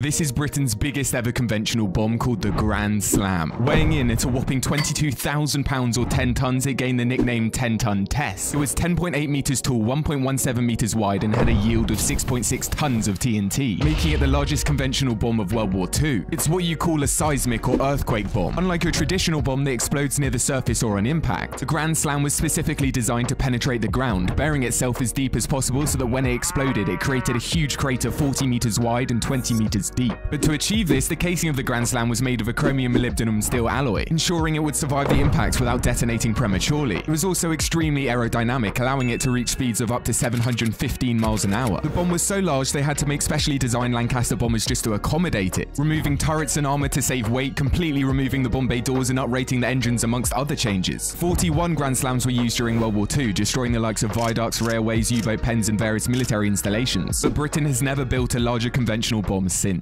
This is Britain's biggest ever conventional bomb called the Grand Slam. Weighing in at a whopping 22,000 pounds or 10 tons, it gained the nickname 10 ton Tess. It was 10.8 meters tall, 1.17 meters wide, and had a yield of 6.6 tons of TNT, making it the largest conventional bomb of World War II. It's what you call a seismic or earthquake bomb. Unlike a traditional bomb that explodes near the surface or on impact, the Grand Slam was specifically designed to penetrate the ground, burying itself as deep as possible so that when it exploded, it created a huge crater 40 meters wide and 20 meters deep. But to achieve this, the casing of the Grand Slam was made of a chromium molybdenum steel alloy, ensuring it would survive the impact without detonating prematurely. It was also extremely aerodynamic, allowing it to reach speeds of up to 715 miles an hour. The bomb was so large they had to make specially designed Lancaster bombers just to accommodate it, removing turrets and armor to save weight, completely removing the bomb bay doors and uprating the engines amongst other changes. 41 Grand Slams were used during World War II, destroying the likes of viaducts, railways, U-boat pens and various military installations. But Britain has never built a larger conventional bomb since.